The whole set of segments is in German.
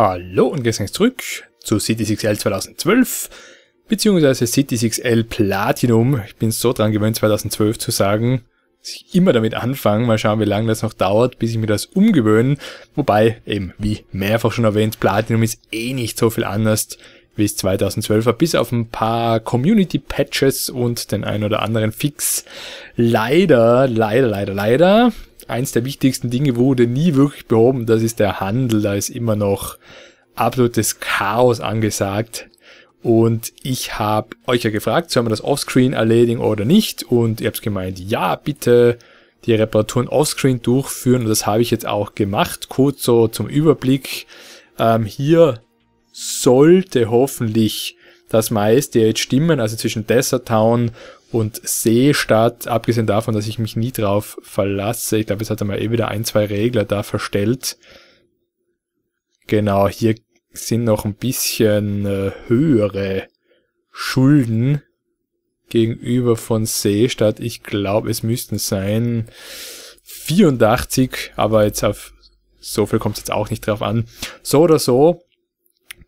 Hallo und gestern zurück zu City6L 2012 beziehungsweise City6L Platinum. Ich bin so dran gewöhnt 2012 zu sagen, dass ich immer damit anfange. Mal schauen, wie lange das noch dauert, bis ich mir das umgewöhne. Wobei, eben, wie mehrfach schon erwähnt, Platinum ist eh nicht so viel anders wie es 2012 war, bis auf ein paar Community-Patches und den ein oder anderen Fix. Leider, leider, leider, leider eins der wichtigsten Dinge wurde nie wirklich behoben, das ist der Handel. Da ist immer noch absolutes Chaos angesagt. Und ich habe euch ja gefragt, sollen wir das Offscreen erledigen oder nicht? Und ihr habt gemeint, ja, bitte die Reparaturen Offscreen durchführen. Und das habe ich jetzt auch gemacht. Kurz so zum Überblick. Ähm, hier sollte hoffentlich das meiste jetzt stimmen, also zwischen Desert Town und Seestadt, abgesehen davon, dass ich mich nie drauf verlasse. Ich glaube, es hat einmal eh wieder ein, zwei Regler da verstellt. Genau, hier sind noch ein bisschen äh, höhere Schulden gegenüber von Seestadt. Ich glaube, es müssten sein 84, aber jetzt auf so viel kommt es jetzt auch nicht drauf an. So oder so,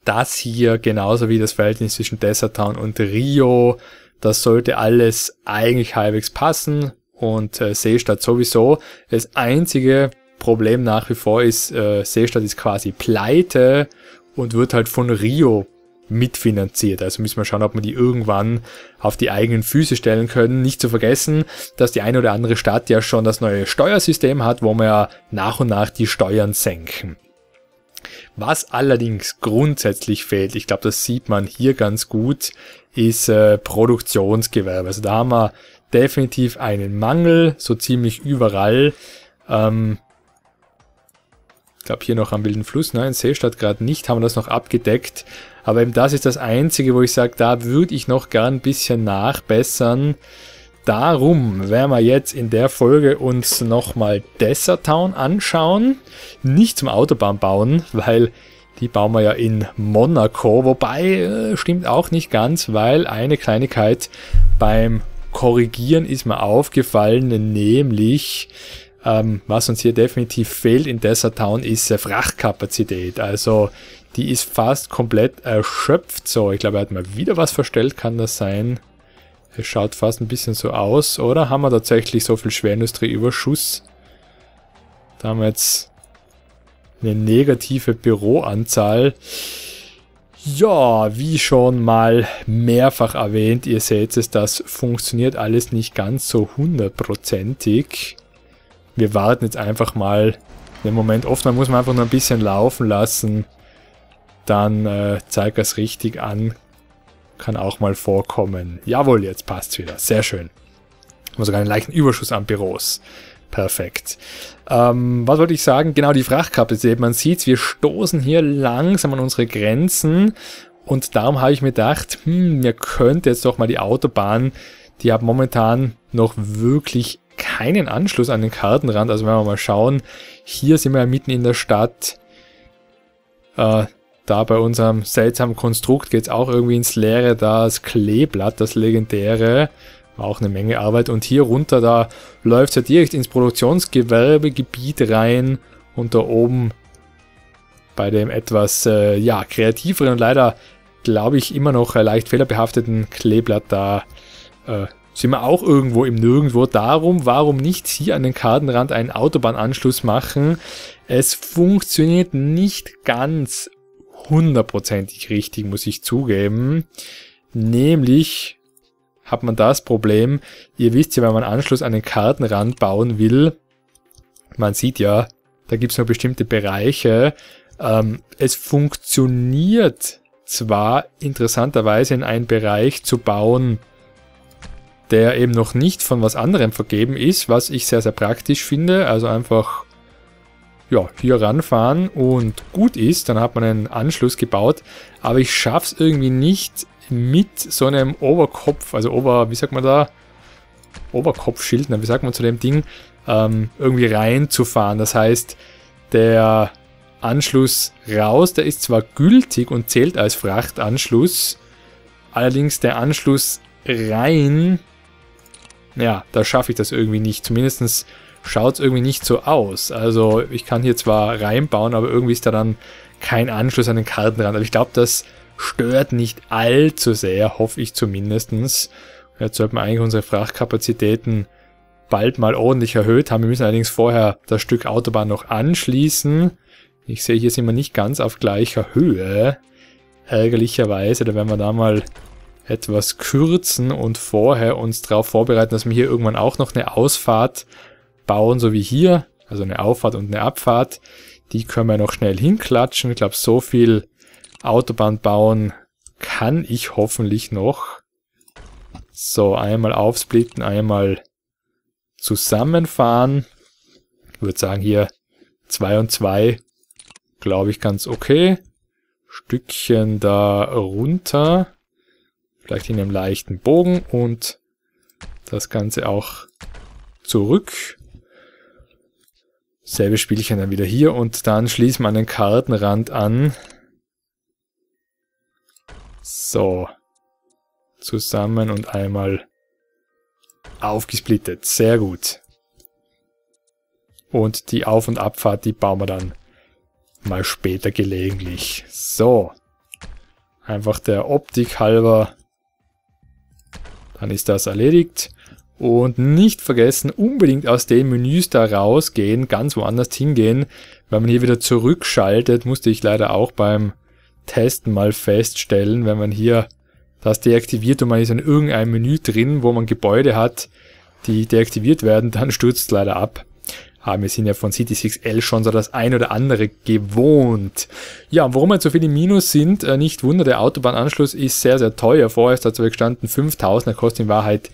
das hier genauso wie das Verhältnis zwischen Desert Town und Rio das sollte alles eigentlich halbwegs passen und äh, Seestadt sowieso. Das einzige Problem nach wie vor ist, äh, Seestadt ist quasi pleite und wird halt von Rio mitfinanziert. Also müssen wir schauen, ob wir die irgendwann auf die eigenen Füße stellen können. Nicht zu vergessen, dass die eine oder andere Stadt ja schon das neue Steuersystem hat, wo wir ja nach und nach die Steuern senken. Was allerdings grundsätzlich fehlt, ich glaube, das sieht man hier ganz gut, ist äh, Produktionsgewerbe. Also da haben wir definitiv einen Mangel, so ziemlich überall. Ähm, ich glaube hier noch am Wilden Fluss, nein, Seestadt gerade nicht, haben wir das noch abgedeckt. Aber eben das ist das Einzige, wo ich sage, da würde ich noch gern ein bisschen nachbessern. Darum werden wir jetzt in der Folge uns nochmal Desert Town anschauen. Nicht zum Autobahn bauen, weil die bauen wir ja in Monaco, wobei äh, stimmt auch nicht ganz, weil eine Kleinigkeit beim Korrigieren ist mir aufgefallen, nämlich ähm, was uns hier definitiv fehlt in Desert Town ist äh, Frachtkapazität. Also die ist fast komplett erschöpft. So, ich glaube, er hat mal wieder was verstellt, kann das sein? Es schaut fast ein bisschen so aus, oder? Haben wir tatsächlich so viel Schwerindustrieüberschuss? Da haben wir jetzt eine negative Büroanzahl. Ja, wie schon mal mehrfach erwähnt, ihr seht es, das funktioniert alles nicht ganz so hundertprozentig. Wir warten jetzt einfach mal den Moment. Oftmals muss man einfach nur ein bisschen laufen lassen. Dann äh, zeigt das richtig an. Kann auch mal vorkommen. Jawohl, jetzt passt's wieder. Sehr schön. Haben sogar einen leichten Überschuss an Büros. Perfekt. Ähm, was wollte ich sagen? Genau, die Frachtkapazität. Man sieht, wir stoßen hier langsam an unsere Grenzen. Und darum habe ich mir gedacht, hm, mir könnte jetzt doch mal die Autobahn, die hat momentan noch wirklich keinen Anschluss an den Kartenrand. Also wenn wir mal schauen, hier sind wir ja mitten in der Stadt. Äh, da bei unserem seltsamen Konstrukt geht es auch irgendwie ins Leere. Das Kleeblatt, das legendäre auch eine Menge Arbeit. Und hier runter, da läuft es ja direkt ins Produktionsgewerbegebiet rein und da oben bei dem etwas äh, ja, kreativeren und leider, glaube ich, immer noch leicht fehlerbehafteten Kleeblatt da äh, sind wir auch irgendwo im Nirgendwo. Darum, warum nicht hier an den Kartenrand einen Autobahnanschluss machen? Es funktioniert nicht ganz hundertprozentig richtig, muss ich zugeben. Nämlich hat man das Problem, ihr wisst ja, wenn man Anschluss an den Kartenrand bauen will, man sieht ja, da gibt es nur bestimmte Bereiche. Ähm, es funktioniert zwar interessanterweise in einen Bereich zu bauen, der eben noch nicht von was anderem vergeben ist, was ich sehr, sehr praktisch finde. Also einfach ja, hier ranfahren und gut ist, dann hat man einen Anschluss gebaut. Aber ich schaffe es irgendwie nicht, mit so einem Oberkopf, also Ober, wie sagt man da? Oberkopfschild, wie sagt man zu dem Ding, ähm, irgendwie reinzufahren. Das heißt, der Anschluss raus, der ist zwar gültig und zählt als Frachtanschluss, allerdings der Anschluss rein, ja, da schaffe ich das irgendwie nicht. Zumindest schaut es irgendwie nicht so aus. Also ich kann hier zwar reinbauen, aber irgendwie ist da dann kein Anschluss an den Kartenrand. Aber ich glaube, das stört nicht allzu sehr, hoffe ich zumindestens. Jetzt sollten wir eigentlich unsere Frachtkapazitäten bald mal ordentlich erhöht haben. Wir müssen allerdings vorher das Stück Autobahn noch anschließen. Ich sehe, hier sind wir nicht ganz auf gleicher Höhe. Ärgerlicherweise, da werden wir da mal etwas kürzen und vorher uns darauf vorbereiten, dass wir hier irgendwann auch noch eine Ausfahrt bauen, so wie hier. Also eine Auffahrt und eine Abfahrt. Die können wir noch schnell hinklatschen. Ich glaube, so viel Autobahn bauen kann ich hoffentlich noch. So, einmal aufsplitten, einmal zusammenfahren. Ich würde sagen, hier 2 und 2, glaube ich, ganz okay. Stückchen da runter. Vielleicht in einem leichten Bogen und das Ganze auch zurück. Selbe Spielchen dann wieder hier und dann schließen wir an den Kartenrand an. So zusammen und einmal aufgesplittet. Sehr gut. Und die Auf- und Abfahrt, die bauen wir dann mal später gelegentlich. So. Einfach der Optik halber. Dann ist das erledigt. Und nicht vergessen, unbedingt aus den Menüs da rausgehen, ganz woanders hingehen. Wenn man hier wieder zurückschaltet, musste ich leider auch beim Testen mal feststellen, wenn man hier das deaktiviert und man ist in irgendeinem Menü drin, wo man Gebäude hat, die deaktiviert werden, dann stürzt leider ab. Aber wir sind ja von City6L schon so das ein oder andere gewohnt. Ja, warum wir so viele Minus sind, äh, nicht wunder, der Autobahnanschluss ist sehr, sehr teuer. Vorher ist dazu gestanden 5000, er kostet in Wahrheit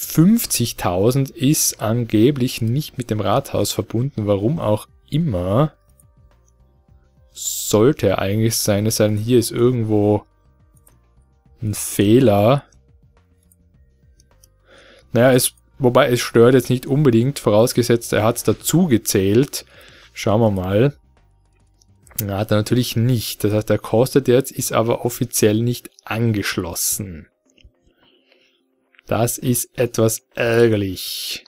50.000, ist angeblich nicht mit dem Rathaus verbunden, warum auch immer. Sollte er eigentlich sein, es sei denn, hier ist irgendwo ein Fehler. Naja, es, wobei es stört jetzt nicht unbedingt, vorausgesetzt er hat es dazu gezählt. Schauen wir mal. Na, hat er natürlich nicht. Das heißt, er kostet jetzt, ist aber offiziell nicht angeschlossen. Das ist etwas ärgerlich.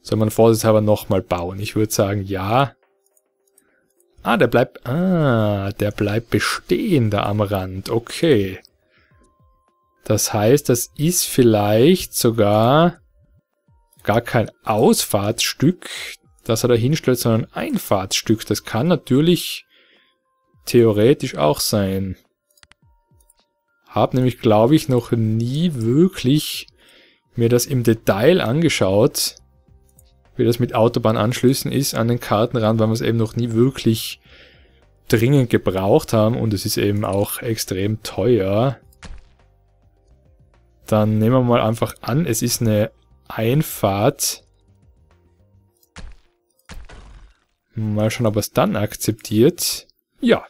Soll man vorsichtshalber nochmal bauen? Ich würde sagen, ja. Ah, der bleibt, ah, der bleibt bestehen da am Rand. Okay. Das heißt, das ist vielleicht sogar gar kein Ausfahrtsstück, das er da hinstellt, sondern ein Einfahrtsstück. Das kann natürlich theoretisch auch sein. Hab nämlich, glaube ich, noch nie wirklich mir das im Detail angeschaut, wie das mit Autobahnanschlüssen ist an den Kartenrand, weil wir es eben noch nie wirklich dringend gebraucht haben und es ist eben auch extrem teuer. Dann nehmen wir mal einfach an, es ist eine Einfahrt. Mal schauen, ob es dann akzeptiert. Ja.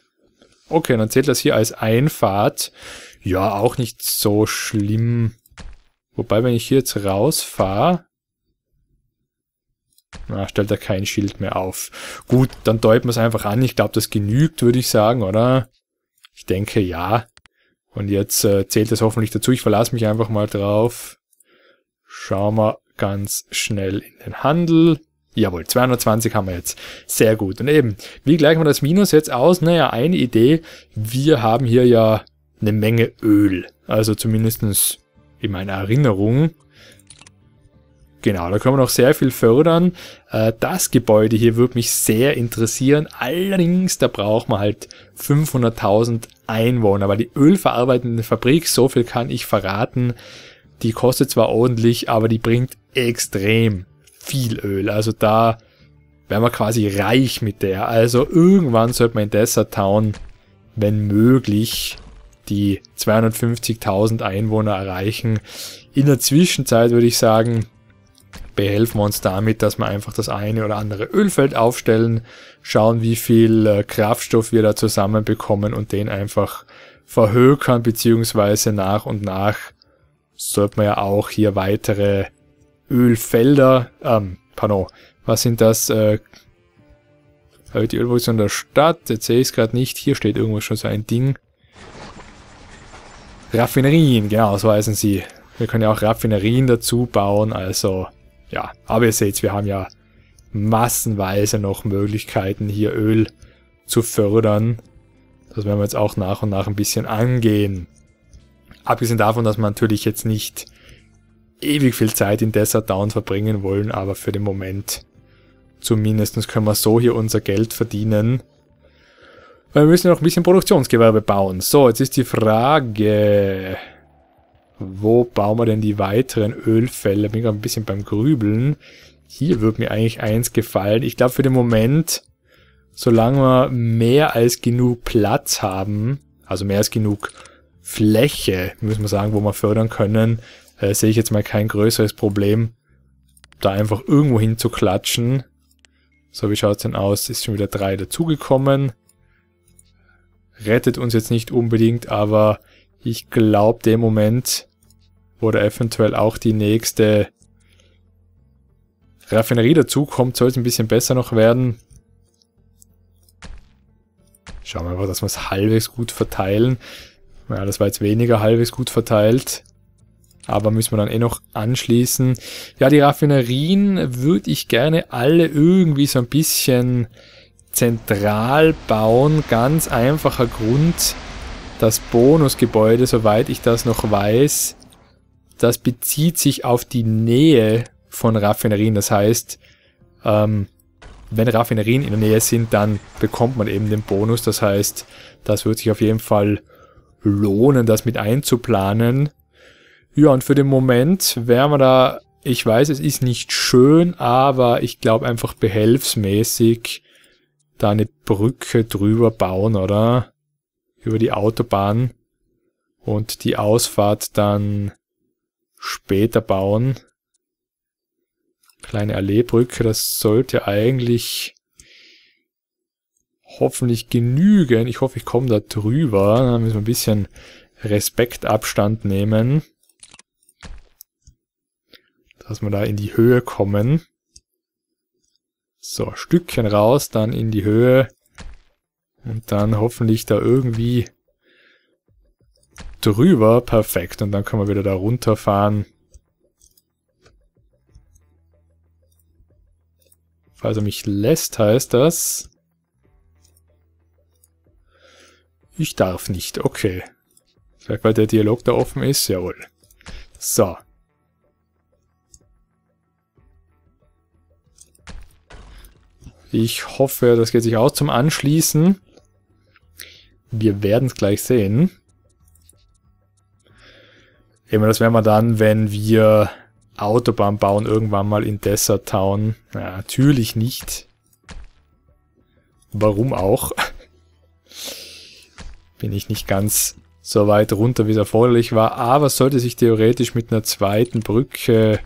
Okay, dann zählt das hier als Einfahrt. Ja, auch nicht so schlimm. Wobei, wenn ich hier jetzt rausfahre, na, stellt er kein Schild mehr auf. Gut, dann deuten wir es einfach an. Ich glaube, das genügt, würde ich sagen, oder? Ich denke, ja. Und jetzt äh, zählt es hoffentlich dazu. Ich verlasse mich einfach mal drauf. Schauen wir ganz schnell in den Handel. Jawohl, 220 haben wir jetzt. Sehr gut. Und eben, wie gleichen wir das Minus jetzt aus? Naja, eine Idee. Wir haben hier ja eine Menge Öl. Also zumindestens in meiner Erinnerung. Genau, da können wir noch sehr viel fördern. Äh, das Gebäude hier würde mich sehr interessieren. Allerdings, da braucht man halt 500.000 Einwohner, weil die ölverarbeitende Fabrik, so viel kann ich verraten, die kostet zwar ordentlich, aber die bringt extrem viel Öl. Also da wären wir quasi reich mit der. Also irgendwann sollte man in Desert Town, wenn möglich, die 250.000 Einwohner erreichen. In der Zwischenzeit würde ich sagen, behelfen wir uns damit, dass wir einfach das eine oder andere Ölfeld aufstellen, schauen, wie viel äh, Kraftstoff wir da zusammenbekommen und den einfach verhökern, beziehungsweise nach und nach sollte man ja auch hier weitere Ölfelder, ähm, pardon, was sind das, äh, die Ölproduktion der Stadt, jetzt sehe ich es gerade nicht, hier steht irgendwo schon so ein Ding. Raffinerien, genau, so heißen sie. Wir können ja auch Raffinerien dazu bauen, also ja, aber ihr seht, wir haben ja massenweise noch Möglichkeiten, hier Öl zu fördern. Das werden wir jetzt auch nach und nach ein bisschen angehen. Abgesehen davon, dass wir natürlich jetzt nicht ewig viel Zeit in Desert Down verbringen wollen, aber für den Moment zumindest können wir so hier unser Geld verdienen. Weil wir müssen noch ein bisschen Produktionsgewerbe bauen. So, jetzt ist die Frage, wo bauen wir denn die weiteren Ölfälle? Bin gerade ein bisschen beim Grübeln. Hier würde mir eigentlich eins gefallen. Ich glaube für den Moment, solange wir mehr als genug Platz haben, also mehr als genug Fläche, müssen wir sagen, wo wir fördern können, äh, sehe ich jetzt mal kein größeres Problem, da einfach irgendwo hin zu klatschen. So, wie schaut es denn aus? Ist schon wieder drei dazugekommen. Rettet uns jetzt nicht unbedingt, aber ich glaube, dem Moment, da eventuell auch die nächste Raffinerie dazukommt, soll es ein bisschen besser noch werden. Schauen wir einfach, dass wir es halbwegs gut verteilen. Ja, das war jetzt weniger halbwegs gut verteilt. Aber müssen wir dann eh noch anschließen. Ja, die Raffinerien würde ich gerne alle irgendwie so ein bisschen zentral bauen. Ganz einfacher Grund. Das Bonusgebäude, soweit ich das noch weiß, das bezieht sich auf die Nähe von Raffinerien. Das heißt, ähm, wenn Raffinerien in der Nähe sind, dann bekommt man eben den Bonus. Das heißt, das wird sich auf jeden Fall lohnen, das mit einzuplanen. Ja, und für den Moment wären wir da, ich weiß, es ist nicht schön, aber ich glaube einfach behelfsmäßig da eine Brücke drüber bauen, oder? Über die Autobahn und die Ausfahrt dann später bauen. Kleine Alleebrücke, das sollte eigentlich hoffentlich genügen. Ich hoffe, ich komme da drüber. Da müssen wir ein bisschen Respektabstand nehmen. Dass wir da in die Höhe kommen. So, Stückchen raus, dann in die Höhe. Und dann hoffentlich da irgendwie drüber. Perfekt. Und dann können wir wieder da runterfahren. Falls er mich lässt, heißt das... Ich darf nicht, okay. Vielleicht weil der Dialog da offen ist, jawohl. So. Ich hoffe, das geht sich aus zum Anschließen. Wir werden es gleich sehen. Immer das werden wir dann, wenn wir Autobahn bauen, irgendwann mal in Desert Town. Ja, natürlich nicht. Warum auch? Bin ich nicht ganz so weit runter, wie es erforderlich war. Aber sollte sich theoretisch mit einer zweiten Brücke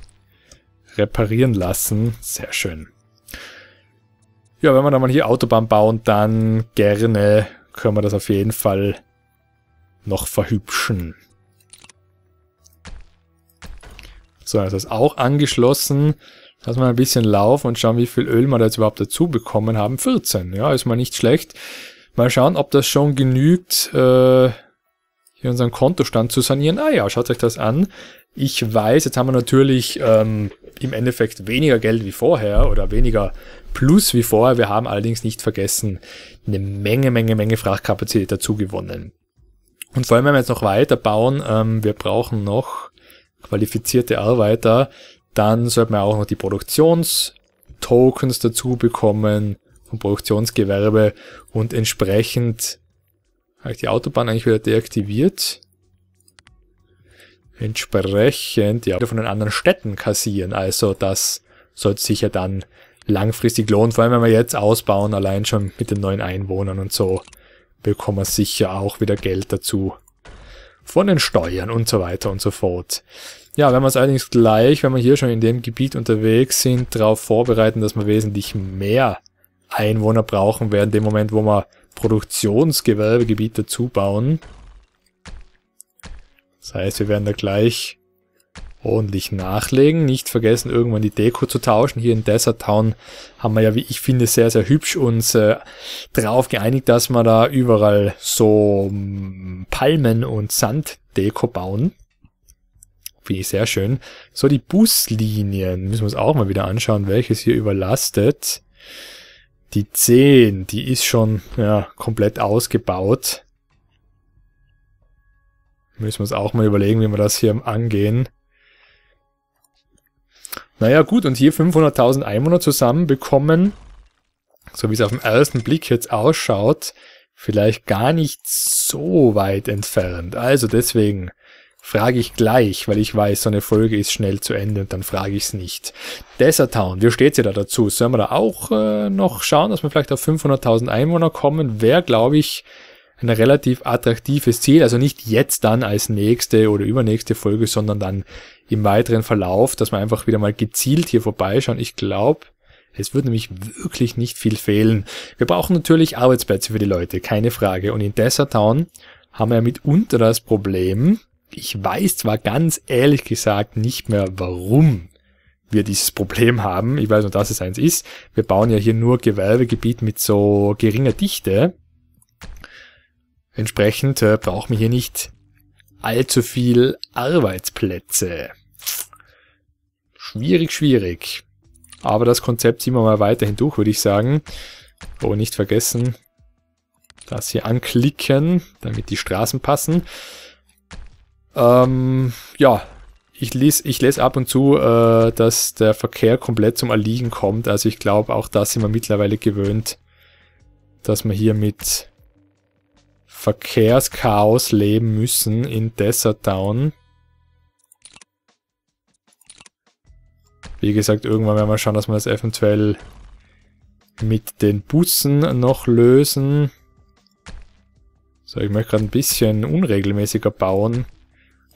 reparieren lassen. Sehr schön. Ja, wenn wir dann mal hier Autobahn bauen, dann gerne können wir das auf jeden Fall noch verhübschen. So, das ist auch angeschlossen. Lass mal ein bisschen laufen und schauen, wie viel Öl wir da jetzt überhaupt dazu bekommen haben. 14, ja, ist mal nicht schlecht. Mal schauen, ob das schon genügt, äh, hier unseren Kontostand zu sanieren. Ah ja, schaut euch das an. Ich weiß, jetzt haben wir natürlich ähm, im Endeffekt weniger Geld wie vorher oder weniger Plus wie vorher. Wir haben allerdings nicht vergessen, eine Menge, Menge, Menge Frachtkapazität dazu gewonnen. Und vor allem, wenn wir jetzt noch weiter bauen, ähm, wir brauchen noch qualifizierte Arbeiter, dann sollte man auch noch die Produktionstokens dazu bekommen vom Produktionsgewerbe und entsprechend habe ich die Autobahn eigentlich wieder deaktiviert. Entsprechend ja von den anderen Städten kassieren. Also das sollte sich ja dann langfristig lohnen, vor allem wenn wir jetzt ausbauen, allein schon mit den neuen Einwohnern und so, bekommen wir sicher auch wieder Geld dazu von den Steuern und so weiter und so fort. Ja, wenn wir es allerdings gleich, wenn wir hier schon in dem Gebiet unterwegs sind, darauf vorbereiten, dass wir wesentlich mehr Einwohner brauchen werden, dem Moment, wo wir Produktionsgewerbegebiet dazu bauen. Das heißt, wir werden da gleich ordentlich nachlegen. Nicht vergessen, irgendwann die Deko zu tauschen. Hier in Desert Town haben wir ja, wie ich finde, sehr, sehr hübsch uns äh, darauf geeinigt, dass wir da überall so mm, Palmen- und Sanddeko bauen. Finde ich sehr schön. So, die Buslinien müssen wir uns auch mal wieder anschauen, welches hier überlastet. Die 10, die ist schon ja, komplett ausgebaut. Müssen wir uns auch mal überlegen, wie wir das hier angehen. Naja gut, und hier 500.000 Einwohner zusammenbekommen, so wie es auf den ersten Blick jetzt ausschaut, vielleicht gar nicht so weit entfernt. Also deswegen frage ich gleich, weil ich weiß, so eine Folge ist schnell zu Ende und dann frage ich es nicht. Desert Town, wie steht's ihr da dazu? Sollen wir da auch äh, noch schauen, dass wir vielleicht auf 500.000 Einwohner kommen? Wäre, glaube ich, ein relativ attraktives Ziel. Also nicht jetzt dann als nächste oder übernächste Folge, sondern dann im weiteren Verlauf, dass wir einfach wieder mal gezielt hier vorbeischauen. Ich glaube, es wird nämlich wirklich nicht viel fehlen. Wir brauchen natürlich Arbeitsplätze für die Leute, keine Frage. Und in Desert Town haben wir mitunter das Problem, ich weiß zwar ganz ehrlich gesagt nicht mehr, warum wir dieses Problem haben. Ich weiß nur, dass es eins ist. Wir bauen ja hier nur Gewerbegebiet mit so geringer Dichte. Entsprechend äh, brauchen wir hier nicht allzu viel Arbeitsplätze. Schwierig, schwierig. Aber das Konzept ziehen wir mal weiterhin durch, würde ich sagen. Oh, nicht vergessen, das hier anklicken, damit die Straßen passen. Ähm, ja, ich lese, ich lese ab und zu, äh, dass der Verkehr komplett zum Erliegen kommt. Also ich glaube, auch das sind wir mittlerweile gewöhnt, dass wir hier mit Verkehrschaos leben müssen in Desert Town. Wie gesagt, irgendwann werden wir schauen, dass wir das eventuell mit den Bussen noch lösen. So, ich möchte gerade ein bisschen unregelmäßiger bauen.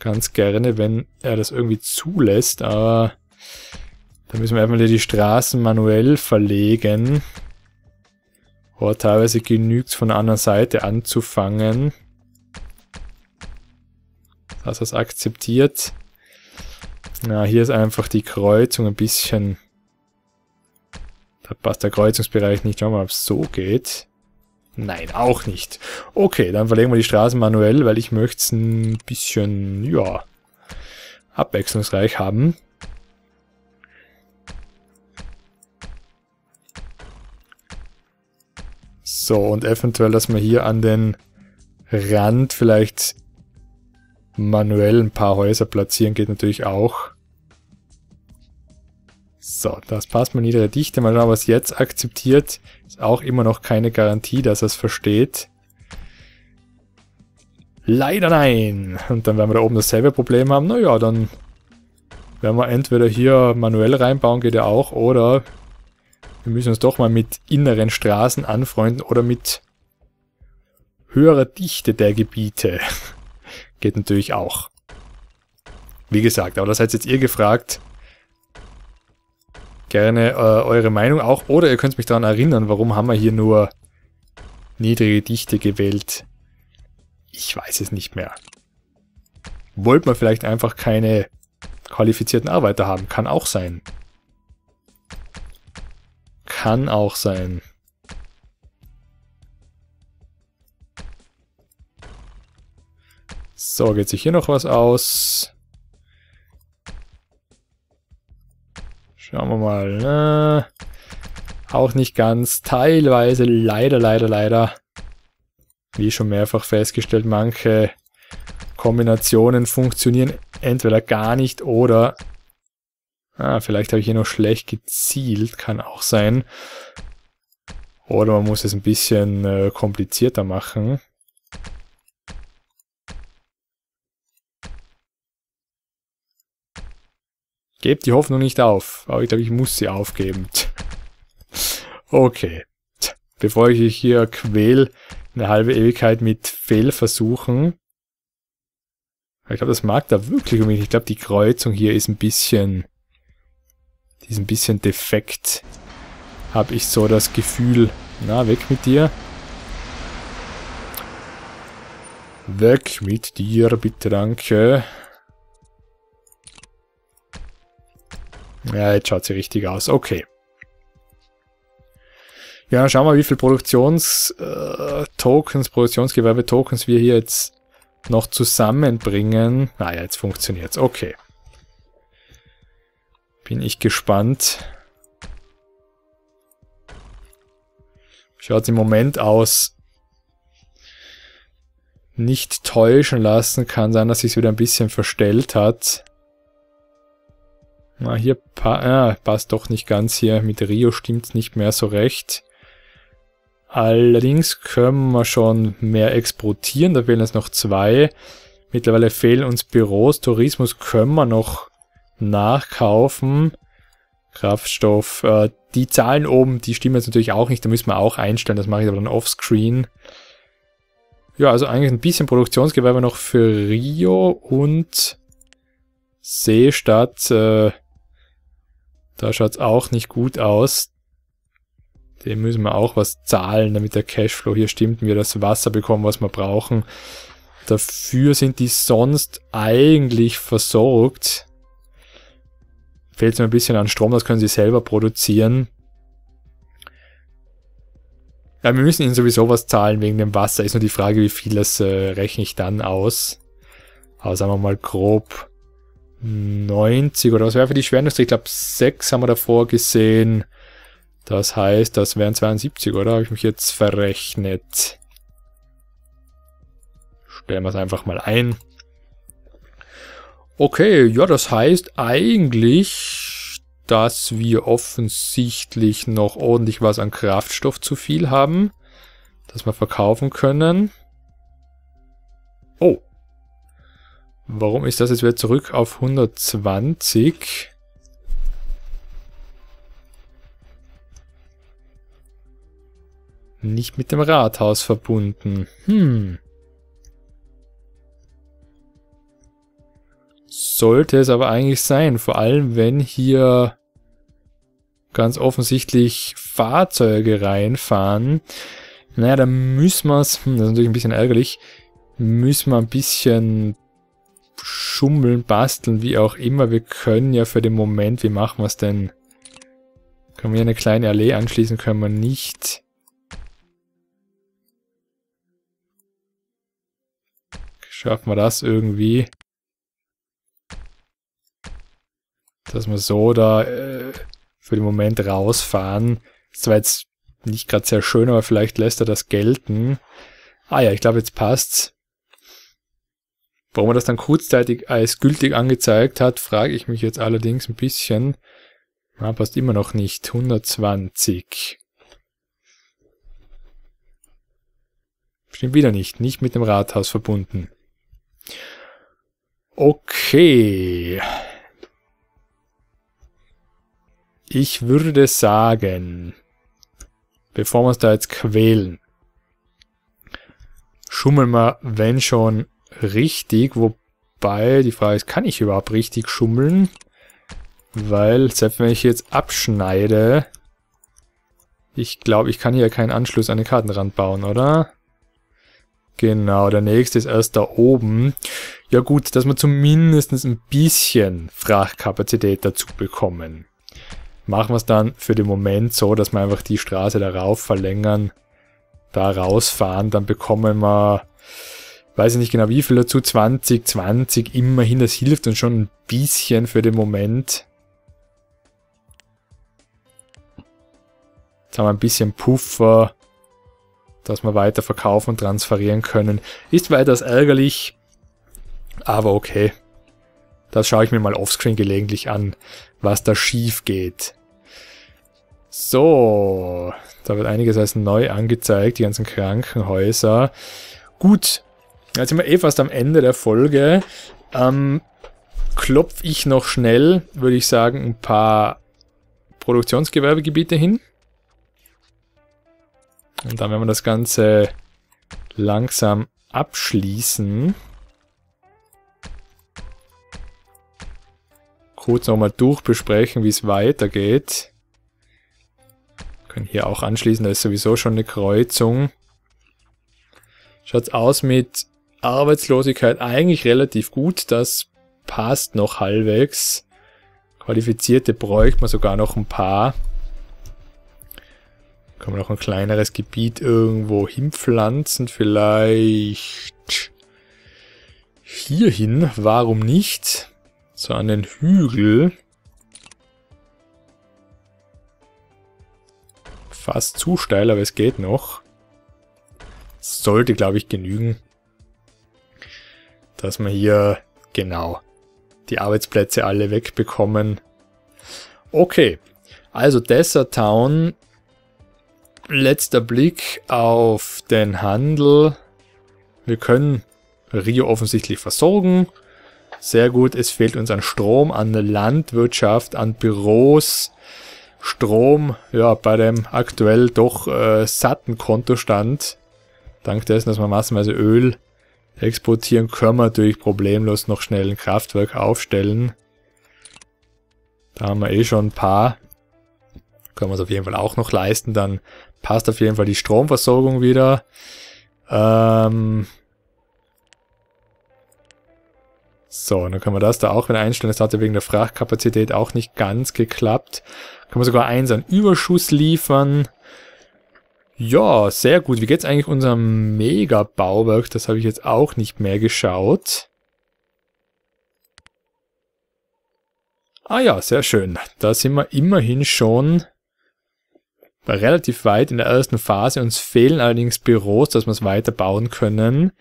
Ganz gerne, wenn er das irgendwie zulässt, aber da müssen wir einfach die Straßen manuell verlegen. Oder teilweise genügt es von der anderen Seite anzufangen. Dass er es akzeptiert. Na, hier ist einfach die Kreuzung ein bisschen... Da passt der Kreuzungsbereich nicht. Schauen wir mal, ob es so geht. Nein, auch nicht. Okay, dann verlegen wir die Straßen manuell, weil ich möchte es ein bisschen, ja, abwechslungsreich haben. So, und eventuell, dass wir hier an den Rand vielleicht manuell ein paar Häuser platzieren, geht natürlich auch. So, das passt mal niedere Dichte. Mal schauen, was jetzt akzeptiert. Ist auch immer noch keine Garantie, dass er es versteht. Leider nein. Und dann werden wir da oben dasselbe Problem haben. Naja, dann werden wir entweder hier manuell reinbauen, geht ja auch, oder wir müssen uns doch mal mit inneren Straßen anfreunden oder mit höherer Dichte der Gebiete. geht natürlich auch. Wie gesagt, aber das hat jetzt ihr gefragt gerne äh, eure Meinung auch. Oder ihr könnt mich daran erinnern, warum haben wir hier nur niedrige Dichte gewählt. Ich weiß es nicht mehr. Wollt man vielleicht einfach keine qualifizierten Arbeiter haben? Kann auch sein. Kann auch sein. So, geht sich hier noch was aus? Schauen wir mal. Äh, auch nicht ganz. Teilweise leider, leider, leider. Wie schon mehrfach festgestellt, manche Kombinationen funktionieren entweder gar nicht oder ah, vielleicht habe ich hier noch schlecht gezielt, kann auch sein. Oder man muss es ein bisschen äh, komplizierter machen. Gebt die Hoffnung nicht auf. Aber ich glaube, ich muss sie aufgeben. Okay. Bevor ich euch hier quäl, eine halbe Ewigkeit mit Fehlversuchen. Ich glaube, das mag da wirklich um mich. Ich glaube, die Kreuzung hier ist ein bisschen... Die ist ein bisschen defekt. Habe ich so das Gefühl. Na, weg mit dir. Weg mit dir, bitte, danke. Ja, jetzt schaut sie richtig aus. Okay. Ja, schauen wir, wie viel Produktionstokens, äh, Produktionsgewerbe-Tokens wir hier jetzt noch zusammenbringen. Ah ja, jetzt funktioniert's. Okay. Bin ich gespannt. Schaut im Moment aus. Nicht täuschen lassen. Kann sein, dass sich wieder ein bisschen verstellt hat. Na, hier pa ah, passt doch nicht ganz hier. Mit Rio stimmt's nicht mehr so recht. Allerdings können wir schon mehr exportieren. Da fehlen jetzt noch zwei. Mittlerweile fehlen uns Büros. Tourismus können wir noch nachkaufen. Kraftstoff. Äh, die Zahlen oben, die stimmen jetzt natürlich auch nicht. Da müssen wir auch einstellen. Das mache ich aber dann offscreen. Ja, also eigentlich ein bisschen Produktionsgewerbe noch für Rio und Seestadt. Äh, da schaut's auch nicht gut aus. Dem müssen wir auch was zahlen, damit der Cashflow hier stimmt und wir das Wasser bekommen, was wir brauchen. Dafür sind die sonst eigentlich versorgt. Fehlt mir ein bisschen an Strom, das können sie selber produzieren. Ja, wir müssen ihnen sowieso was zahlen wegen dem Wasser. Ist nur die Frage, wie viel das äh, rechne ich dann aus. Aber sagen wir mal grob 90 oder was wäre für die Schwerindustrie? Ich glaube 6 haben wir davor gesehen. Das heißt, das wären 72, oder? Habe ich mich jetzt verrechnet. Stellen wir es einfach mal ein. Okay, ja, das heißt eigentlich, dass wir offensichtlich noch ordentlich was an Kraftstoff zu viel haben, das wir verkaufen können. Oh. Warum ist das jetzt wieder zurück auf 120? Nicht mit dem Rathaus verbunden. Hm. Sollte es aber eigentlich sein, vor allem wenn hier ganz offensichtlich Fahrzeuge reinfahren. Naja, dann müssen wir es, hm, das ist natürlich ein bisschen ärgerlich, müssen wir ein bisschen schummeln, basteln, wie auch immer. Wir können ja für den Moment, wie machen wir es denn? Können wir eine kleine Allee anschließen, können wir nicht. Schaffen wir das irgendwie? Dass wir so da äh, für den Moment rausfahren. Das war jetzt nicht gerade sehr schön, aber vielleicht lässt er das gelten. Ah ja, ich glaube, jetzt passt's. Warum er das dann kurzzeitig als gültig angezeigt hat, frage ich mich jetzt allerdings ein bisschen. Na, passt immer noch nicht. 120. Stimmt wieder nicht. Nicht mit dem Rathaus verbunden. Okay. Ich würde sagen, bevor wir uns da jetzt quälen, schummeln wir, wenn schon, richtig. Wobei die Frage ist, kann ich überhaupt richtig schummeln? Weil, selbst wenn ich jetzt abschneide, ich glaube, ich kann hier keinen Anschluss an den Kartenrand bauen, oder? Genau, der nächste ist erst da oben. Ja gut, dass wir zumindest ein bisschen Frachtkapazität dazu bekommen. Machen wir es dann für den Moment so, dass wir einfach die Straße darauf verlängern, da rausfahren, dann bekommen wir, weiß ich nicht genau wie viel dazu, 20, 20, immerhin, das hilft uns schon ein bisschen für den Moment. Jetzt haben wir ein bisschen Puffer, dass wir weiter verkaufen und transferieren können. Ist weitaus ärgerlich, aber okay. Das schaue ich mir mal offscreen gelegentlich an, was da schief geht. So, da wird einiges als neu angezeigt, die ganzen Krankenhäuser. Gut, jetzt sind wir eh fast am Ende der Folge. Ähm, klopfe ich noch schnell, würde ich sagen, ein paar Produktionsgewerbegebiete hin. Und dann werden wir das Ganze langsam abschließen. Kurz nochmal durchbesprechen, wie es weitergeht. Wir können hier auch anschließen, da ist sowieso schon eine Kreuzung. Schaut's aus mit Arbeitslosigkeit eigentlich relativ gut. Das passt noch halbwegs. Qualifizierte bräuchte man sogar noch ein paar. Kann man noch ein kleineres Gebiet irgendwo hinpflanzen? Vielleicht hierhin. Warum nicht? So an den Hügel. fast zu steil, aber es geht noch. Sollte, glaube ich, genügen. Dass wir hier, genau, die Arbeitsplätze alle wegbekommen. Okay, also Desert Town. Letzter Blick auf den Handel. Wir können Rio offensichtlich versorgen. Sehr gut, es fehlt uns an Strom, an Landwirtschaft, an Büros. Strom, ja, bei dem aktuell doch äh, satten Kontostand, dank dessen, dass wir massenweise Öl exportieren, können wir natürlich problemlos noch schnell ein Kraftwerk aufstellen. Da haben wir eh schon ein paar. Können wir es auf jeden Fall auch noch leisten. Dann passt auf jeden Fall die Stromversorgung wieder. Ähm, So, dann können wir das da auch wieder einstellen. Das hat ja wegen der Frachtkapazität auch nicht ganz geklappt. Können wir sogar eins an Überschuss liefern. Ja, sehr gut. Wie geht's eigentlich unserem Mega-Bauwerk? Das habe ich jetzt auch nicht mehr geschaut. Ah ja, sehr schön. Da sind wir immerhin schon relativ weit in der ersten Phase. Uns fehlen allerdings Büros, dass wir es weiter bauen können.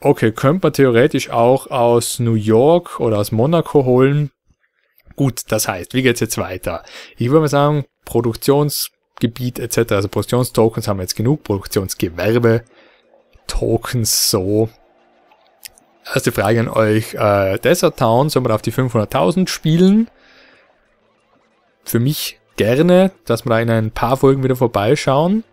Okay, könnte man theoretisch auch aus New York oder aus Monaco holen. Gut, das heißt, wie geht's jetzt weiter? Ich würde mal sagen, Produktionsgebiet etc., also Produktionstokens haben wir jetzt genug, Produktionsgewerbe, Tokens so. Erste Frage an euch, äh, Desert Town, soll man auf die 500.000 spielen? Für mich gerne, dass wir da in ein paar Folgen wieder vorbeischauen.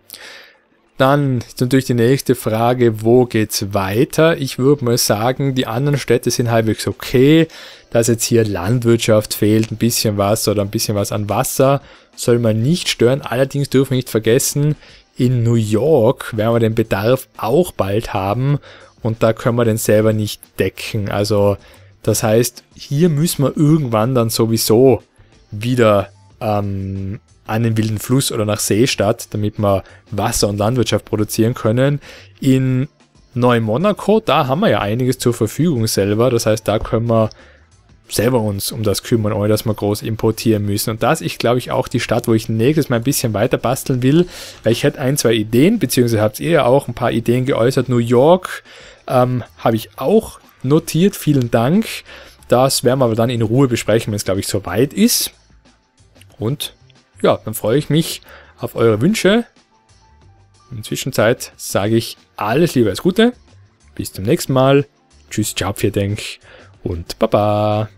Dann ist natürlich die nächste Frage, wo geht's weiter? Ich würde mal sagen, die anderen Städte sind halbwegs okay. Dass jetzt hier Landwirtschaft fehlt, ein bisschen was oder ein bisschen was an Wasser, soll man nicht stören. Allerdings dürfen wir nicht vergessen, in New York werden wir den Bedarf auch bald haben und da können wir den selber nicht decken. Also das heißt, hier müssen wir irgendwann dann sowieso wieder ähm, an den wilden Fluss oder nach Seestadt, damit wir Wasser und Landwirtschaft produzieren können. In Neu-Monaco, da haben wir ja einiges zur Verfügung selber. Das heißt, da können wir selber uns um das kümmern, ohne dass wir groß importieren müssen. Und das ist, glaube ich, auch die Stadt, wo ich nächstes Mal ein bisschen weiter basteln will, weil ich hätte ein, zwei Ideen, beziehungsweise habt ihr ja auch ein paar Ideen geäußert. New York ähm, habe ich auch notiert, vielen Dank. Das werden wir aber dann in Ruhe besprechen, wenn es, glaube ich, soweit ist. Und ja, dann freue ich mich auf eure Wünsche. In der Zwischenzeit sage ich alles Liebe, alles Gute. Bis zum nächsten Mal. Tschüss, ciao, vielen Dank und Baba.